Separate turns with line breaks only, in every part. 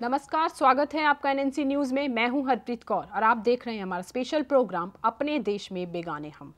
नमस्कार, स्वागत है आपका एनएनसी न्यूज़ में। मैं हूँ हरप्रीत कौर और आप देख रहे हैं हमारा स्पेशल प्रोग्राम अपने देश में बेगाने हम।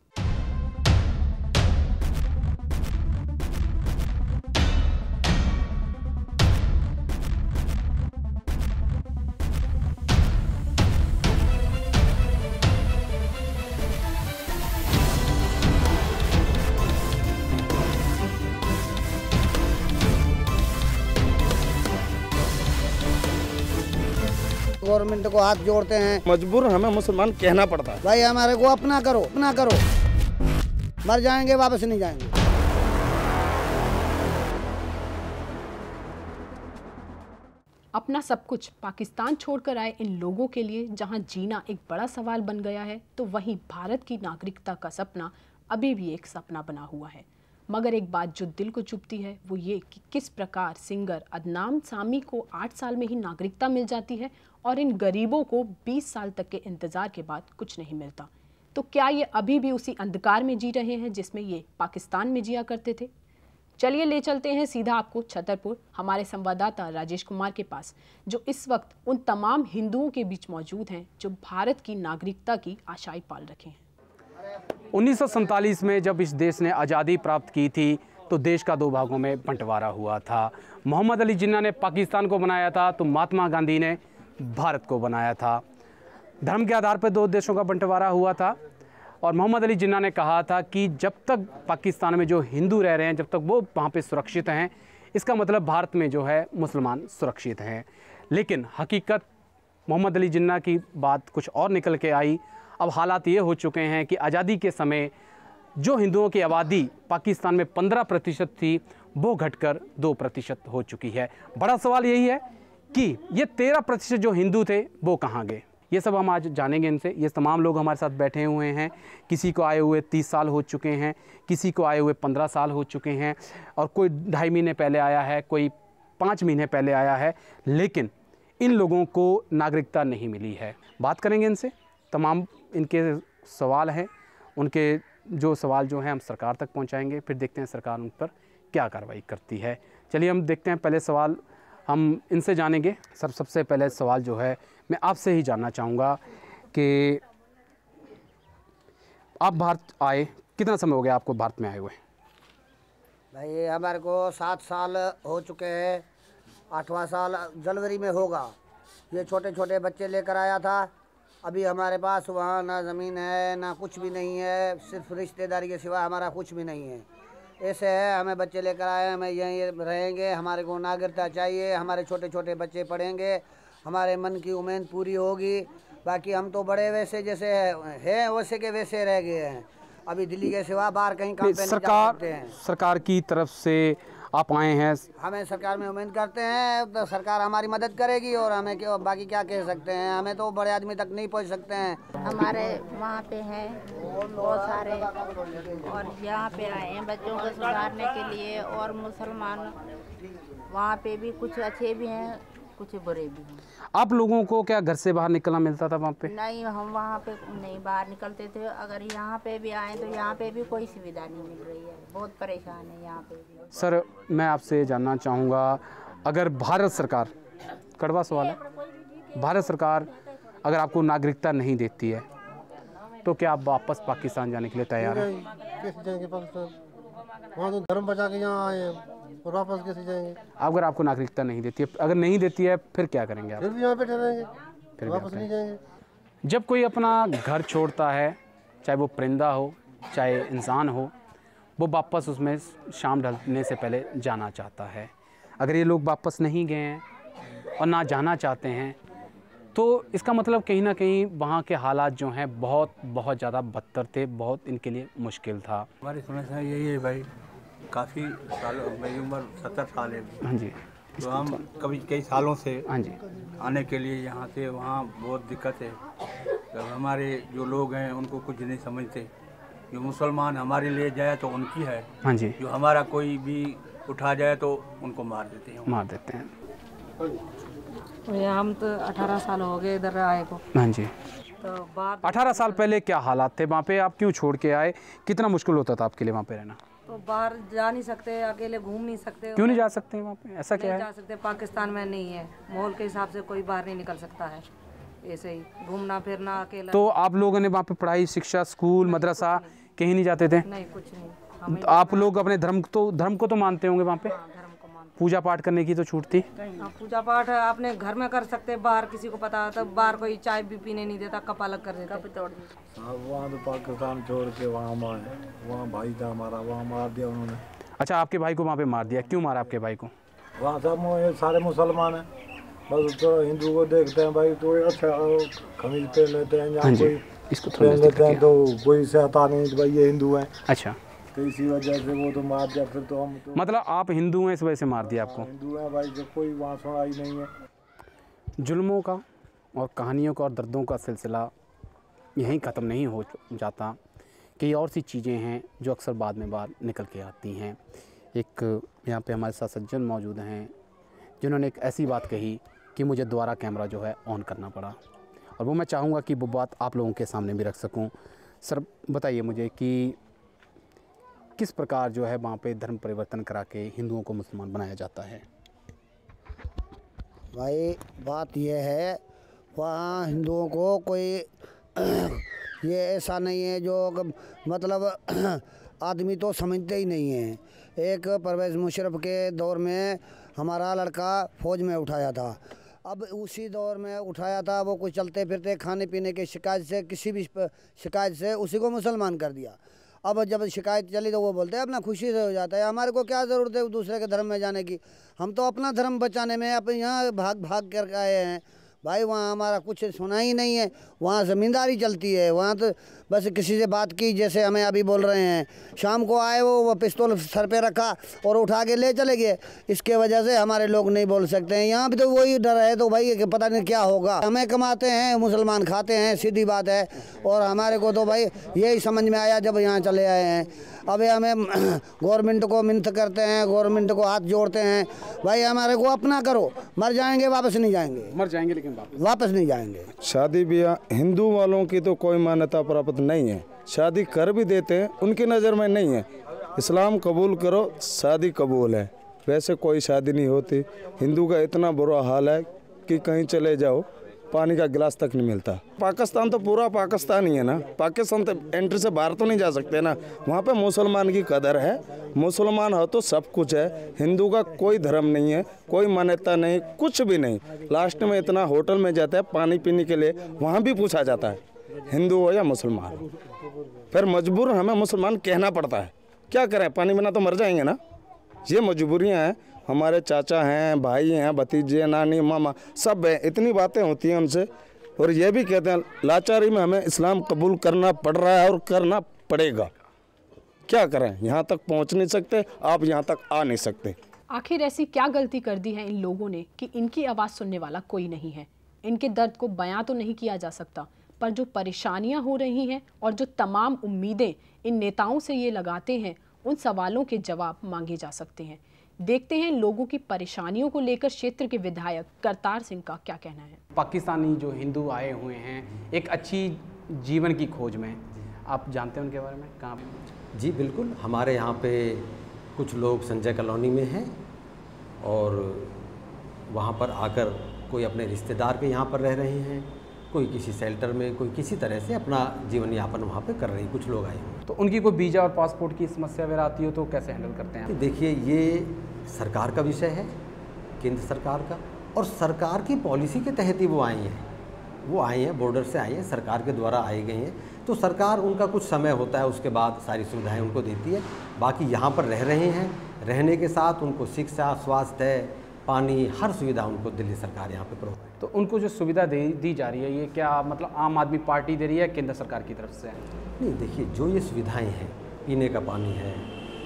गवर्नमेंट को हाथ जोड़ते हैं।
मजबूर हमें मुसलमान कहना पड़ता है।
भाई हमारे को अपना करो अपना करो। मर जाएँगे वापस नहीं जाएँगे।
अपना सब कुछ पाकिस्तान छोड़कर आए इन लोगों के लिए जहाँ जीना एक बड़ा सवाल बन गया है तो वहीं भारत की नागरिकता का सपना अभी भी एक सपना बना हुआ है। मगर एक बात जो दिल को चुभती है वो ये कि किस प्रकार सिंगर अदनाम सामी को आठ साल में ही नागरिकता मिल जाती है और इन गरीबों को बीस साल तक के इंतज़ार के बाद कुछ नहीं मिलता। तो क्या ये अभी भी उसी अंधकार में जी रहे हैं जिसमें ये पाकिस्तान में जिया करते थे? चलिए ले चलते हैं सीधा आपको छतरपुर, हमारे संवाददाता राजेश कुमार के पास, जो इस वक्त उन तमाम हिंदुओं के बीच मौजूद हैं जो भारत की नागरिकता की आशाएँ पाल रखे हैं।
1947 में जब इस देश ने आज़ादी प्राप्त की थी तो देश का दो भागों में बंटवारा हुआ था। मोहम्मद अली जिन्ना ने पाकिस्तान को बनाया था तो महात्मा गांधी ने भारत को बनाया था। धर्म के आधार पर दो देशों का बंटवारा हुआ था और मोहम्मद अली जिन्ना ने कहा था कि जब तक पाकिस्तान में जो हिंदू रह रहे हैं, जब तक वो वहाँ पे सुरक्षित हैं, इसका मतलब भारत में जो है मुसलमान सुरक्षित हैं। लेकिन हकीकत, मोहम्मद अली जिन्ना की बात कुछ और निकल के आई। अब हालात ये हो चुके हैं कि आज़ादी के समय जो हिंदुओं की आबादी पाकिस्तान में 15 प्रतिशत थी, वो घटकर दो प्रतिशत हो चुकी है। बड़ा सवाल यही है कि ये तेरह प्रतिशत जो हिंदू थे, वो कहाँ गए? ये सब हम आज जानेंगे इनसे। ये तमाम लोग हमारे साथ बैठे हुए हैं। किसी को आए हुए तीस साल हो चुके हैं, किसी को आए हुए पंद्रह साल हो चुके हैं, और कोई ढाई महीने पहले आया है, कोई पाँच महीने पहले आया है, लेकिन इन लोगों को नागरिकता नहीं मिली है। बात करेंगे इनसे। तमाम इनके सवाल हैं। उनके जो सवाल जो हैं, हम सरकार तक पहुंचाएँगे। फिर देखते हैं सरकार उन पर क्या कार्रवाई करती है। चलिए हम देखते हैं पहले सवाल हम इनसे जानेंगे। सर, सबसे पहले सवाल जो है, मैं आपसे ही जानना चाहूँगा कि आप भारत आए, कितना समय हो गया आपको भारत में आए हुए?
भाई, हमारे को सात साल हो चुके हैं, आठवां साल जनवरी में होगा। ये छोटे छोटे बच्चे लेकर आया था। अभी हमारे पास वहाँ ना ज़मीन है, ना कुछ भी नहीं है, सिर्फ़ रिश्तेदारी के सिवा हमारा कुछ भी नहीं है। ऐसे है हमें बच्चे लेकर आए हमें यहीं रहेंगे हमारे को नागरिकता चाहिए हमारे छोटे छोटे बच्चे पढ़ेंगे हमारे मन की उम्मीद पूरी होगी। बाकी हम तो बड़े वैसे जैसे हैं वैसे के वैसे रह गए हैं। अभी दिल्ली के सिवा बाहर कहीं काम पे नहीं जा
सरकार
सकते हैं।
सरकार की तरफ़ से आप आए हैं।
हमें सरकार में उम्मीद करते हैं तो सरकार हमारी मदद करेगी और हमें क्यों बाकी क्या कह सकते हैं? हमें तो बड़े आदमी तक नहीं पहुँच सकते हैं।
हमारे वहाँ पे हैं बहुत सारे और यहाँ पे आए हैं बच्चों को सुधारने के लिए और मुसलमान वहाँ पे भी कुछ अच्छे भी हैं। कुछ बुरे भी हैं।
आप लोगों को क्या घर से बाहर निकलना मिलता था वहाँ पे?
नहीं हम वहाँ पे नहीं बाहर निकलते थे। अगर यहाँ पे भी आए तो यहाँ पे भी कोई सुविधा नहीं मिल रही है। बहुत परेशान है यहाँ पे भी।
सर मैं आपसे जानना चाहूँगा अगर भारत सरकार कड़वा सवाल है भारत सरकार अगर आपको नागरिकता नहीं देती है तो क्या आप वापस पाकिस्तान जाने के लिए तैयार हैं?
कैसे जाएँगे पाकिस्तान वहाँ तो धर्म बचा के यहाँ आए हैं और वापस कैसे जाएँगे?
अगर आपको नागरिकता नहीं देती है अगर नहीं देती है फिर क्या करेंगे आप?
फिर भी यहाँ पे ठहरेंगे
फिर
वापस नहीं जाएँगे।
जब कोई अपना घर छोड़ता है चाहे वो परिंदा हो चाहे इंसान हो वो वापस उसमें शाम ढलने से पहले जाना चाहता है। अगर ये लोग वापस नहीं गए हैं और ना जाना चाहते हैं तो इसका मतलब कहीं ना कहीं वहाँ के हालात जो हैं बहुत बहुत ज़्यादा बदतर थे बहुत इनके लिए मुश्किल था।
हमारी समस्या यही है भाई काफ़ी सालों मेरी उम्र सत्तर साल है।
हाँ जी।
तो हम कभी कई सालों से
हाँ जी।
आने के लिए यहाँ से वहाँ बहुत दिक्कत है। तो हमारे जो लोग हैं उनको कुछ नहीं समझते। जो मुसलमान हमारे लिए जाए तो उनकी है।
हाँ जी।
जो हमारा कोई भी उठा जाए तो उनको मार देते हैं।
मार देते हैं।
हम तो 18 साल हो गए इधर आए को।
हाँ जी।
तो बात
अठारह साल पहले क्या हालात थे? वहाँ पे आप क्यों छोड़ के आए? कितना मुश्किल होता था आपके लिए वहाँ पे रहना?
तो बाहर जा नहीं सकते अकेले घूम नहीं सकते।
क्यों नहीं जा सकते वहाँ पे? ऐसा क्या है?
जा सकते पाकिस्तान में नहीं है। माहौल के हिसाब से कोई बाहर नहीं निकल सकता है। ऐसे ही घूमना फिरना अकेला।
तो आप लोगों ने वहाँ पे पढ़ाई शिक्षा स्कूल मदरसा कहीं नहीं जाते थे?
नहीं कुछ नहीं।
आप लोग अपने धर्म तो धर्म को तो मानते होंगे वहाँ पे?
मानते
पूजा पाठ करने की तो छूट थी?
हाँ, पूजा पाठ अपने घर में कर सकते बाहर किसी को पता तो बाहर कोई चाय भी पीने नहीं देता कप अलग कर देता।
हाँ वहाँ तो पाकिस्तान छोड़ के वहाँ आए वहाँ भाई था हमारा वहाँ मार दिया उन्होंने।
अच्छा आपके भाई को वहाँ पे मार दिया? क्यों मारा आपके भाई को?
वहाँ सब सारे मुसलमान हैं। बस तो हिंदू को देखते हैं भाई तो अच्छा खमीज पहन लेते हैं
हाँ
यहाँ कोई
इसको
लेते हैं तो कोई से सहता नहीं भाई ये हिंदू हैं।
अच्छा।
तो इसी वजह से वो तो मार दिया फिर तो हम तो
मतलब आप हिंदू हैं इस वजह से मार दिया आपको?
हिंदू हैं भाई जो कोई वहाँ सुनाई नहीं है।
जुल्मों का और कहानियों का और दर्दों का सिलसिला यहीं ख़त्म नहीं हो जाता कई और सी चीज़ें हैं जो अक्सर बाद में बाहर निकल के आती हैं। एक यहाँ पे हमारे साथ सज्जन मौजूद हैं जिन्होंने एक ऐसी बात कही कि मुझे दोबारा कैमरा जो है ऑन करना पड़ा। और वो मैं चाहूँगा कि वो बात आप लोगों के सामने भी रख सकूँ। सर बताइए मुझे कि किस प्रकार जो है वहाँ पे धर्म परिवर्तन करा के हिंदुओं को मुसलमान बनाया जाता है?
भाई, बात यह है, वहाँ हिंदुओं को कोई ये ऐसा नहीं है जो मतलब आदमी तो समझते ही नहीं है। एक परवेज़ मुशरफ के दौर में हमारा लड़का फ़ौज में उठाया था। अब उसी दौर में उठाया था, वो कुछ चलते फिरते खाने पीने के शिकायत से, किसी भी शिकायत से उसी को मुसलमान कर दिया। अब जब शिकायत चली तो वो बोलते हैं, अपना खुशी से हो जाता है। हमारे को क्या ज़रूरत है दूसरे के धर्म में जाने की? हम तो अपना धर्म बचाने में अपने यहाँ भाग भाग करके आए हैं। भाई वहाँ हमारा कुछ सुना ही नहीं है। वहाँ ज़मींदारी चलती है। वहाँ तो बस किसी से बात की, जैसे हमें अभी बोल रहे हैं। शाम को आए वो वो पिस्तौल सर पे रखा और उठा के ले चले गए। इसके वजह से हमारे लोग नहीं बोल सकते हैं। यहाँ भी तो वही डर है तो भाई, कि पता नहीं क्या होगा। हमें कमाते हैं, मुसलमान खाते हैं, सीधी बात है। और हमारे को तो भाई यही समझ में आया जब यहाँ चले आए हैं। अभी हमें गवर्नमेंट को मिन्थ करते हैं गवर्नमेंट को हाथ जोड़ते हैं। भाई हमारे को अपना करो मर जाएँगे वापस नहीं जाएँगे।
मर जाएँगे लेकिन वापस।
वापस नहीं जाएँगे।
शादी ब्याह हिंदू वालों की तो कोई मान्यता प्राप्त नहीं है। शादी कर भी देते हैं उनकी नज़र में नहीं है। इस्लाम कबूल करो शादी कबूल है। वैसे कोई शादी नहीं होती। हिंदू का इतना बुरा हाल है कि कहीं चले जाओ। पानी का गिलास तक नहीं मिलता। पाकिस्तान तो पूरा पाकिस्तान ही है ना। पाकिस्तान तो एंट्री से बाहर तो नहीं जा सकते ना। वहाँ पे मुसलमान की कदर है। मुसलमान हो तो सब कुछ है। हिंदू का कोई धर्म नहीं है, कोई मान्यता नहीं, कुछ भी नहीं। लास्ट में इतना होटल में जाता है, पानी पीने के लिए, वहाँ भी पूछा जाता है, हिंदू हो या मुसलमान। फिर मजबूर हमें मुसलमान कहना पड़ता है। क्या करें? पानी बिना तो मर जाएँगे ना। ये मजबूरियाँ हैं। हमारे चाचा हैं, भाई हैं, भतीजे, नानी, मामा, सब हैं, इतनी बातें होती हैं उनसे। और ये भी कहते हैं, लाचारी में हमें इस्लाम कबूल करना पड़ रहा है और करना पड़ेगा। क्या करें? यहाँ तक पहुँच नहीं सकते, आप यहाँ तक आ नहीं सकते।
आखिर ऐसी क्या गलती कर दी है इन लोगों ने कि इनकी आवाज़ सुनने वाला कोई नहीं है? इनके दर्द को बयां तो नहीं किया जा सकता, पर जो परेशानियाँ हो रही हैं और जो तमाम उम्मीदें इन नेताओं से ये लगाते हैं, उन सवालों के जवाब मांगे जा सकते हैं। देखते हैं लोगों की परेशानियों को लेकर क्षेत्र के विधायक। करतार सिंह का क्या कहना है?
पाकिस्तानी जो हिंदू आए हुए हैं एक अच्छी जीवन की खोज में। आप जानते हैं उनके बारे में? कहाँ
जी बिल्कुल। हमारे यहाँ पे कुछ लोग संजय कॉलोनी में हैं और वहाँ पर आकर कोई अपने रिश्तेदार के यहाँ पर रह रहे हैं कोई किसी शेल्टर में कोई किसी तरह से अपना जीवन यापन वहाँ पे कर रहे हैं। कुछ लोग आए हुए हैं।
तो उनकी कोई वीज़ा और पासपोर्ट की समस्या वगैरह आती हो तो कैसे हैंडल करते हैं
देखिए ये सरकार का विषय है केंद्र सरकार का और सरकार की पॉलिसी के तहत ही वो आई हैं। वो आए हैं बॉर्डर से आई हैं सरकार के द्वारा आई गई हैं। तो सरकार उनका कुछ समय होता है उसके बाद सारी सुविधाएँ उनको देती है। बाकी यहाँ पर रह रहे हैं रहने के साथ उनको शिक्षा स्वास्थ्य पानी हर सुविधा उनको दिल्ली सरकार यहाँ पे प्रोवाइड।
तो उनको जो सुविधा दे दी जा रही है ये क्या मतलब आम आदमी पार्टी दे रही है केंद्र सरकार की तरफ़ से?
नहीं देखिए जो ये सुविधाएँ हैं पीने का पानी है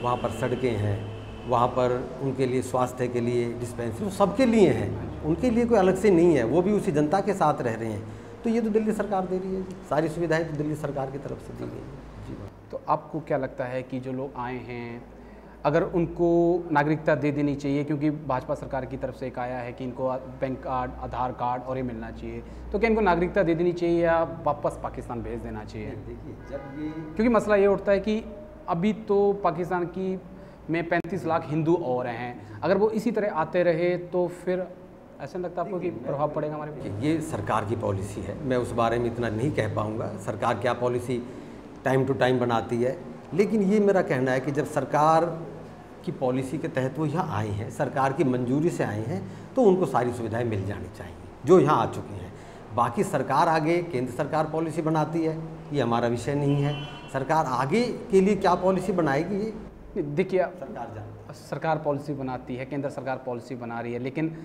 वहाँ पर सड़कें हैं वहाँ पर उनके लिए स्वास्थ्य के लिए डिस्पेंसरी वो सबके लिए हैं। उनके लिए कोई अलग से नहीं है। वो भी उसी जनता के साथ रह रहे हैं। तो ये तो दिल्ली सरकार दे रही है सारी सुविधाएँ तो दिल्ली सरकार की तरफ़ से दी गई है। जी
तो आपको क्या लगता है कि जो लोग आए हैं अगर उनको नागरिकता दे देनी चाहिए क्योंकि भाजपा सरकार की तरफ़ से एक आया है कि इनको बैंक कार्ड आधार कार्ड और ये मिलना चाहिए तो क्या इनको नागरिकता दे देनी चाहिए या वापस पाकिस्तान भेज देना चाहिए?
देखिए जब ये
क्योंकि मसला ये उठता है कि अभी तो पाकिस्तान की में 35 लाख हिंदू और हैं। अगर वो इसी तरह आते रहे तो फिर ऐसा लगता आपको कि प्रभाव पड़ेगा हमारे पे?
ये सरकार की पॉलिसी है। मैं उस बारे में इतना नहीं कह पाऊँगा। सरकार क्या पॉलिसी टाइम टू टाइम बनाती है? लेकिन ये मेरा कहना है कि जब सरकार की पॉलिसी के तहत वो यहाँ आए हैं सरकार की मंजूरी से आए हैं तो उनको सारी सुविधाएँ मिल जानी चाहिए जो यहाँ आ चुकी हैं। बाकी सरकार आगे केंद्र सरकार पॉलिसी बनाती है ये हमारा विषय नहीं है। सरकार आगे के लिए क्या पॉलिसी बनाएगी ये?
देखिए
सरकार जानती
सरकार पॉलिसी बनाती है केंद्र सरकार पॉलिसी बना रही है लेकिन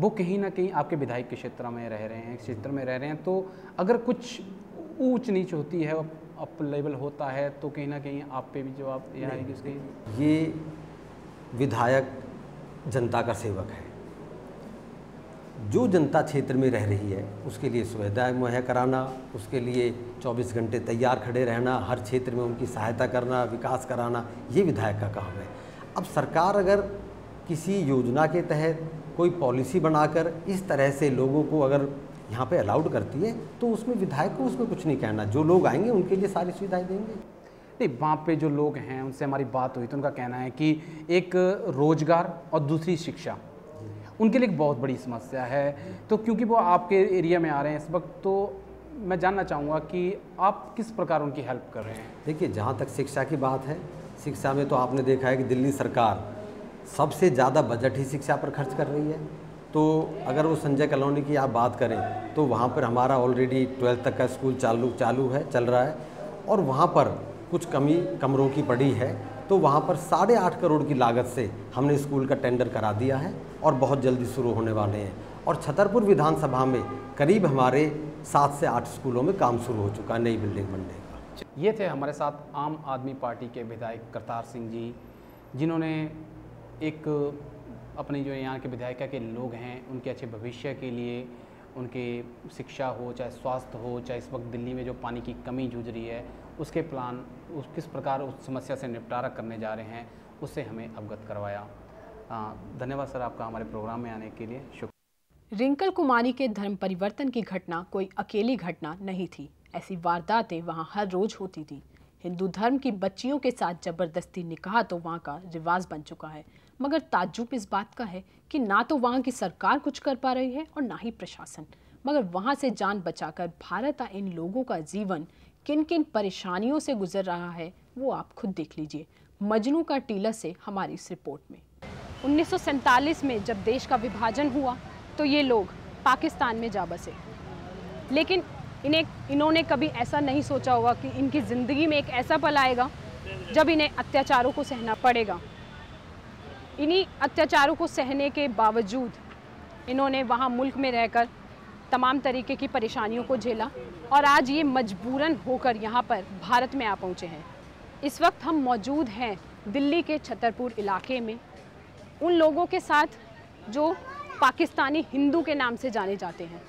वो कहीं ना कहीं आपके विधायक के क्षेत्र में रह रहे हैं क्षेत्र में रह रहे हैं तो अगर कुछ ऊंच नीच होती है अप लेवल होता है तो कहीं ना कहीं आप पे भी जवाब यह आएगी उसके
ये विधायक जनता का सेवक है। जो जनता क्षेत्र में रह रही है, उसके लिए सुविधाएँ मुहैया कराना, उसके लिए 24 घंटे तैयार खड़े रहना, हर क्षेत्र में उनकी सहायता करना, विकास कराना, ये विधायक का काम है। अब सरकार अगर किसी योजना के तहत कोई पॉलिसी बनाकर इस तरह से लोगों को अगर यहाँ पे अलाउड करती है तो उसमें विधायक को उसमें कुछ नहीं कहना। जो लोग आएँगे, उनके लिए सारी सुविधाएँ देंगे।
नहीं, वहाँ पे जो लोग हैं, उनसे हमारी बात हुई तो उनका कहना है कि एक रोज़गार और दूसरी शिक्षा। उनके लिए एक बहुत बड़ी समस्या है। तो क्योंकि वो आपके एरिया में आ रहे हैं इस वक्त तो मैं जानना चाहूँगा कि आप किस प्रकार उनकी हेल्प कर रहे हैं?
देखिए, जहाँ तक शिक्षा की बात है, शिक्षा में तो आपने देखा है कि दिल्ली सरकार सबसे ज़्यादा बजट ही शिक्षा पर खर्च कर रही है। तो अगर वो संजय कॉलोनी की आप बात करें तो वहाँ पर हमारा ऑलरेडी ट्वेल्थ तक का स्कूल चालू चालू है, चल रहा है। और वहाँ पर कुछ कमी, कमरों की पड़ी है। तो वहाँ पर साढ़े आठ करोड़ की लागत से हमने स्कूल का टेंडर करा दिया है और बहुत जल्दी शुरू होने वाले हैं। और छतरपुर विधानसभा में करीब हमारे सात से आठ स्कूलों में काम शुरू हो चुका है नई बिल्डिंग बनने का।
ये थे हमारे साथ आम आदमी पार्टी के विधायक करतार सिंह जी, जिन्होंने एक अपने जो यहाँ के विधायिका के लोग हैं, उनके अच्छे भविष्य के लिए, उनके शिक्षा हो, चाहे स्वास्थ्य हो, चाहे इस वक्त दिल्ली में जो पानी की कमी जूझ रही है, उसके प्लान उस किस प्रकार उस समस्या से निपटारा करने जा रहे हैं, उससे हमें अवगत करवाया। धन्यवाद सर आपका हमारे प्रोग्राम में आने के लिए। शुक्रिया
रिंकल कुमारी के धर्म परिवर्तन की घटना कोई अकेली घटना नहीं थी। ऐसी वारदातें वहाँ हर रोज होती थी। हिंदू धर्म की बच्चियों के साथ ज़बरदस्ती निकाह तो वहाँ का रिवाज बन चुका है। मगर ताज्जुब इस बात का है कि ना तो वहाँ की सरकार कुछ कर पा रही है और ना ही प्रशासन। मगर वहाँ से जान बचाकर भारत आए इन लोगों का जीवन किन किन परेशानियों से गुजर रहा है, वो आप खुद देख लीजिए। मजनू का टीला से हमारी इस रिपोर्ट में। उन्नीस सौ सैंतालीस में जब देश का विभाजन हुआ तो ये लोग पाकिस्तान में जा बसे। लेकिन इन्हें, इन्होंने कभी ऐसा नहीं सोचा होगा कि इनकी ज़िंदगी में एक ऐसा पल आएगा, जब इन्हें अत्याचारों को सहना पड़ेगा। इन्हीं अत्याचारों को सहने के बावजूद इन्होंने वहाँ मुल्क में रहकर तमाम तरीके की परेशानियों को झेला। और आज ये मजबूरन होकर यहाँ पर भारत में आ पहुँचे हैं। इस वक्त हम मौजूद हैं दिल्ली के छतरपुर इलाके में। उन लोगों के साथ जो पाकिस्तानी हिंदू के नाम से जाने जाते हैं।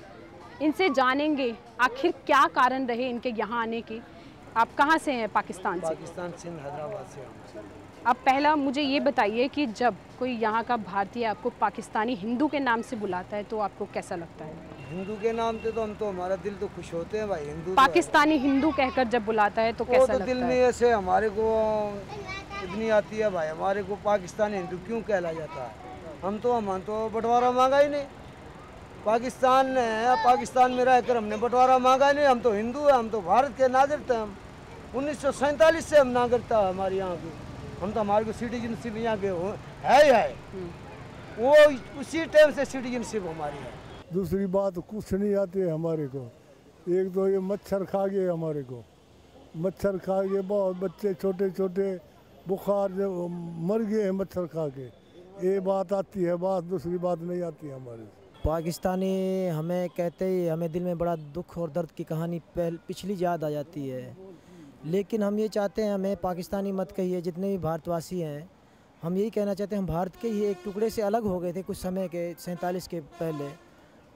इनसे जानेंगे आखिर क्या कारण रहे इनके यहाँ आने के। आप कहाँ से हैं पाकिस्तान से?
पाकिस्तान सिंध हैदराबाद से
अब पहला मुझे ये बताइए कि जब कोई यहाँ का भारतीय आपको पाकिस्तानी हिंदू के नाम से बुलाता है तो आपको कैसा लगता है?
हिंदू के नाम से तो हम तो हमारा दिल तो खुश होते हैं भाई हिंदू
पाकिस्तानी तो हिंदू कहकर जब बुलाता है तो कैसा तो लगता
दिल में ऐसे हमारे को इतनी आती है भाई हमारे को पाकिस्तानी हिंदू क्यों कहला जाता है? हम तो हम तो बंटवारा मांगा ही नहीं। पाकिस्तान है पाकिस्तान में रहकर हमने बंटवारा मांगा ही नहीं। हम तो हिंदू है हम तो भारत के नागरिक हैं हम। उन्नीस सौ सैंतालीस से हम नागरिकता है हमारे यहाँ की। हम तो हमारे को सिटीजनशिप यहाँ के है ही है वो उसी टाइम से सिटीजनशिप हमारी है।
दूसरी बात कुछ नहीं आती है हमारे को। एक तो ये मच्छर खा गए हमारे को। मच्छर खा गए बहुत बच्चे छोटे छोटे बुखार जो मर गए हैं मच्छर खा के। ये बात आती है बात दूसरी बात नहीं आती है हमारे
पाकिस्तानी हमें कहते ही हमें दिल में बड़ा दुख और दर्द की कहानी पहल पिछली याद आ जाती है। लेकिन हम ये चाहते हैं, हमें पाकिस्तानी मत कहिए, जितने भी भारतवासी हैं, हम यही कहना चाहते हैं, हम भारत के ही एक टुकड़े से अलग हो गए थे कुछ समय के, सैंतालीस के पहले।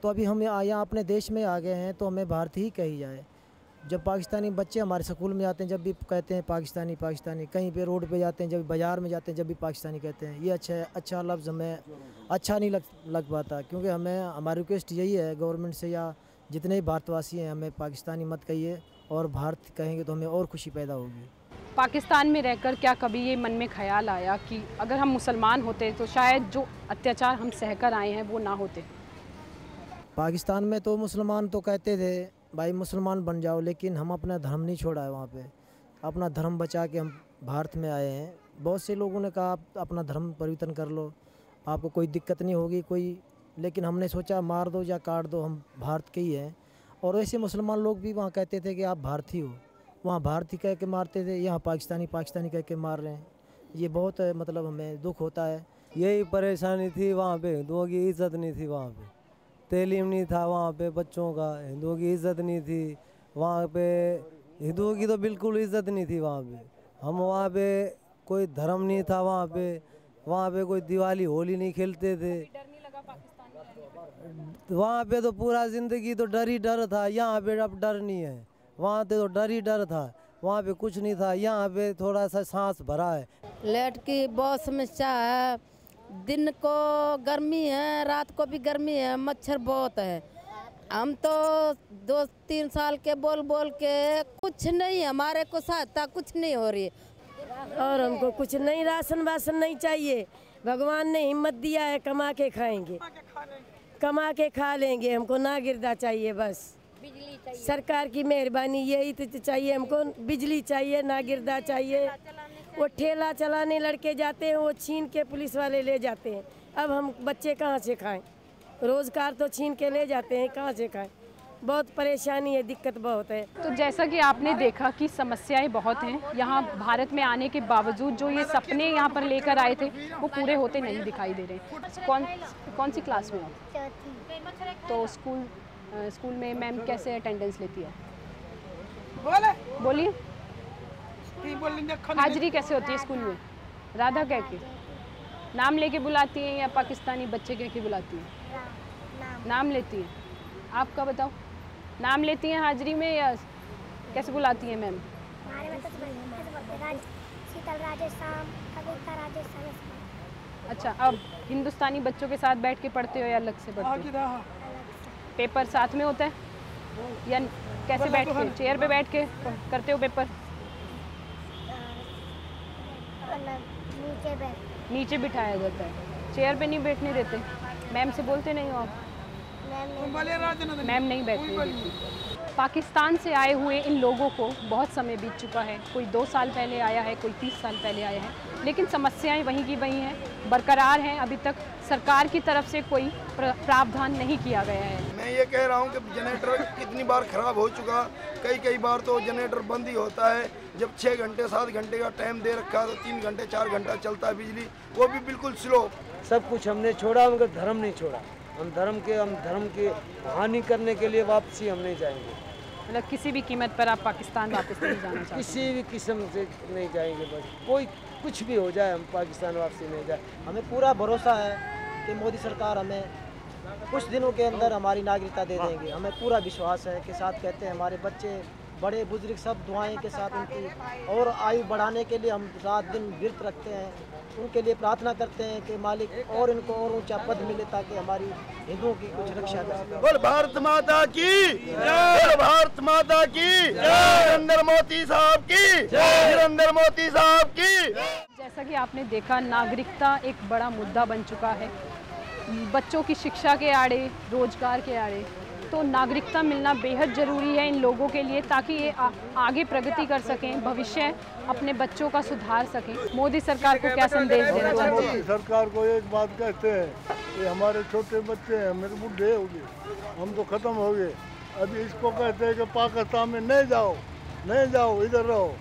तो अभी हम यहाँ अपने देश में आ गए हैं तो हमें भारत ही कही जाए। जब पाकिस्तानी बच्चे हमारे स्कूल में जाते हैं, जब भी कहते हैं पाकिस्तानी पाकिस्तानी, कहीं पे रोड पे जाते हैं, जब बाज़ार में जाते हैं, जब भी पाकिस्तानी कहते हैं, ये अच्छा है अच्छा लफ्ज़ हमें अच्छा नहीं लग लग पाता, क्योंकि हमें, हमारी रिक्वेस्ट यही है गवर्नमेंट से या जितने भी भारतवासी हैं, हमें पाकिस्तानी मत कहिए। और भारत कहेंगे तो हमें और खुशी पैदा होगी।
पाकिस्तान में रहकर क्या कभी ये मन में ख्याल आया कि अगर हम मुसलमान होते तो शायद जो अत्याचार हम सहकर आए हैं वो ना होते?
पाकिस्तान में तो मुसलमान तो कहते थे भाई मुसलमान बन जाओ लेकिन हम अपना धर्म नहीं छोड़ा है वहाँ पे। अपना धर्म बचा के हम भारत में आए हैं। बहुत से लोगों ने कहा आप अपना धर्म परिवर्तन कर लो आपको कोई दिक्कत नहीं होगी कोई लेकिन हमने सोचा मार दो या काट दो हम भारत के ही हैं। और ऐसे मुसलमान लोग भी वहाँ कहते थे कि आप भारतीय हो। वहाँ भारतीय कह के मारते थे, यहाँ पाकिस्तानी पाकिस्तानी कह के मार रहे हैं। ये बहुत मतलब हमें दुख होता है।
यही परेशानी थी वहाँ पे, हिंदुओं की इज़्ज़त नहीं थी वहाँ पे। तेलीम नहीं था वहाँ पे बच्चों का, हिंदुओं की इज़्ज़त नहीं थी। वहाँ पे हिंदुओं की तो बिल्कुल इज़्ज़त नहीं थी वहाँ पे। हम वहाँ पे कोई धर्म नहीं था वहाँ पे। वहाँ पे कोई दिवाली, होली नहीं खेलते थे। वहाँ पे तो पूरा ज़िंदगी तो डर ही डर था यहाँ पे अब डर नहीं है। वहाँ पे तो डर ही डर था वहाँ पे कुछ नहीं था यहाँ पे थोड़ा सा सांस भरा है।
लाइट की बहुत समस्या है। दिन को गर्मी है रात को भी गर्मी है मच्छर बहुत है। हम तो दो तीन साल के बोल बोल के कुछ नहीं हमारे को सहायता कुछ नहीं हो रही।
और हमको कुछ नहीं राशन वासन नहीं चाहिए। भगवान ने हिम्मत दिया है कमा के खाएँगे। कमा के खा लेंगे हमको ना गिरदा चाहिए बस। चाहिए। सरकार की मेहरबानी यही तो चाहिए हमको बिजली चाहिए ना गिरदा चाहिए। वो ठेला चलाने लड़के जाते हैं वो छीन के पुलिस वाले ले जाते हैं। अब हम बच्चे कहाँ से खाएँ? रोज़गार तो छीन के ले जाते हैं कहाँ से खाएँ? बहुत परेशानी है दिक्कत बहुत है।
तो जैसा कि आपने देखा कि समस्याएँ बहुत हैं यहाँ भारत में आने के बावजूद जो ये सपने यहाँ पर लेकर आए थे वो पूरे होते नहीं दिखाई दे रहे। कौन कौन सी क्लास में हो? तो स्कूल स्कूल में मैम कैसे अटेंडेंस लेती है? बोलिए। हाजिरी कैसे होती है स्कूल में? राधा कह के? नाम लेके बुलाती हैं या पाकिस्तानी बच्चे कह के बुलाती हैं? नाम। लेती हैं। आपका बताओ? नाम लेती हैं हाजिरी में या कैसे बुलाती हैं मैम?
हमारे में तो राज- शीतल राजेश शाम कविता राजेश शाम
अच्छा अब हिंदुस्तानी बच्चों के साथ बैठ के पढ़ते हो या अलग से पढ़ते हो? पेपर साथ में होता है? या कैसे बैठ के? चेयर पे बैठ के करते हो पेपर?
मतलब नीचे बैठ।
नीचे बिठाया जाता है। चेयर पे नहीं बैठने देते? मैम से बोलते नहीं हो आप? मैम नहीं बैठने पाकिस्तान से आए हुए इन लोगों को बहुत समय बीत चुका है। कोई दो साल पहले आया है कोई तीस साल पहले आया है। लेकिन समस्याएँ वहीं की वहीं हैं बरकरार हैं। अभी तक सरकार की तरफ़ से कोई प्रावधान नहीं किया गया है।
मैं ये कह रहा हूँ कि जनरेटर कितनी बार ख़राब हो चुका। कई कई बार तो जनरेटर बंद ही होता है। जब छः घंटे सात घंटे का टाइम दे रखा है तो तीन घंटे चार घंटा चलता है बिजली। वो भी बिल्कुल स्लो।
सब कुछ हमने छोड़ा मगर धर्म नहीं छोड़ा। हम धर्म के हम धर्म की हानि करने के लिए वापसी हम नहीं जाएँगे।
मतलब किसी भी कीमत पर आप पाकिस्तान वापस नहीं जाना चाहते?
किसी भी किस्म से नहीं जाएँगे बस। कोई कुछ भी हो जाए हम पाकिस्तान वापसी नहीं जाए।
हमें पूरा भरोसा है कि मोदी सरकार हमें कुछ दिनों के अंदर हमारी नागरिकता दे देंगे। हमें पूरा विश्वास है कि साथ कहते हैं हमारे बच्चे बड़े बुज़ुर्ग सब दुआएँ के साथ उनकी और आयु बढ़ाने के लिए हम रात दिन व्रत रखते हैं। उनके लिए प्रार्थना करते हैं कि मालिक और इनको और ऊँचा पद मिले ताकि हमारी हिंदुओं की कुछ रक्षा कर सकें।
बोल भारत माता की बोल भारत माता की नरेंद्र मोदी साहब की नरेंद्र मोदी साहब की
जैसा कि आपने देखा नागरिकता एक बड़ा मुद्दा बन चुका है। बच्चों की शिक्षा के आड़े रोज़गार के आड़े तो नागरिकता मिलना बेहद ज़रूरी है इन लोगों के लिए ताकि ये आ, आगे प्रगति कर सकें भविष्य अपने बच्चों का सुधार सकें। मोदी सरकार को क्या संदेश देना चाहते
मोदी
हैं?
सरकार को एक बात कहते हैं कि हमारे छोटे बच्चे हैं मेरे बुढ़े हो गए हम तो ख़त्म हो गए। अभी इसको कहते हैं कि पाकिस्तान में नहीं जाओ नहीं जाओ इधर रहो।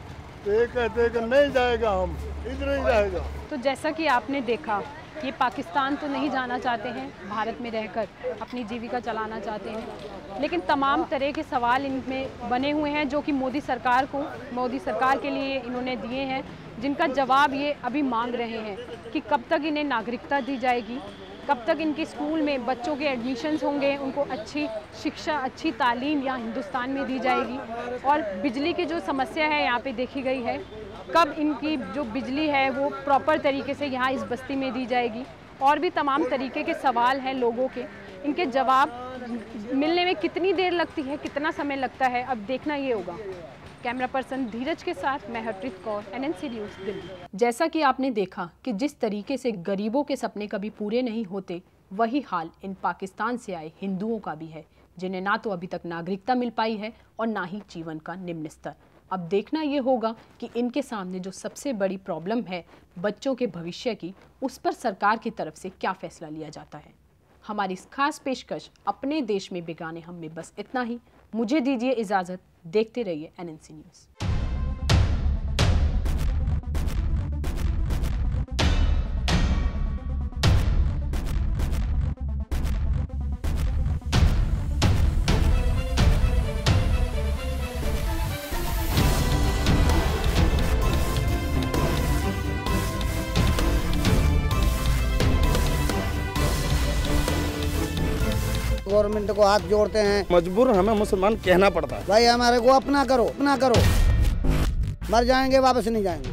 तो ये कहते हैं कि नहीं जाएगा हम इधर ही जाएगा
तो जैसा कि आपने देखा ये पाकिस्तान तो नहीं जाना चाहते हैं, भारत में रहकर अपनी जीविका चलाना चाहते हैं। लेकिन तमाम तरह के सवाल इनमें बने हुए हैं जो कि मोदी सरकार को, मोदी सरकार के लिए इन्होंने दिए हैं, जिनका जवाब ये अभी मांग रहे हैं कि कब तक इन्हें नागरिकता दी जाएगी, कब तक इनके स्कूल में बच्चों के एडमिशन्स होंगे, उनको अच्छी शिक्षा, अच्छी तालीम यहाँ हिंदुस्तान में दी जाएगी। और बिजली की जो समस्या है यहाँ पे देखी गई है कब इनकी जो बिजली है वो प्रॉपर तरीके से यहाँ इस बस्ती में दी जाएगी? और भी तमाम तरीके के सवाल हैं लोगों के। इनके जवाब मिलने में कितनी देर लगती है, कितना समय लगता है, अब देखना ये होगा। कैमरा पर्सन धीरज के साथ मैं हरप्रीत कौर, एनएनसी न्यूज़, दिल्ली। जैसा कि आपने देखा कि जिस तरीके से गरीबों के सपने कभी पूरे नहीं होते, वही हाल इन पाकिस्तान से आए हिंदुओं का भी है, जिन्हें ना तो अभी तक नागरिकता मिल पाई है और ना ही जीवन का निम्न स्तर। अब देखना ये होगा कि इनके सामने जो सबसे बड़ी प्रॉब्लम है, बच्चों के भविष्य की, उस पर सरकार की तरफ़ से क्या फैसला लिया जाता है? हमारी इस खास पेशकश अपने देश में बिगाने हम में बस इतना ही। मुझे दीजिए इजाज़त। देखते रहिए एनएनसी न्यूज़।
गवर्नमेंट को हाथ जोड़ते हैं।
मजबूर हमें मुसलमान कहना पड़ता है।
भाई हमारे को अपना करो अपना करो। मर जाएँगे वापस नहीं जाएँगे।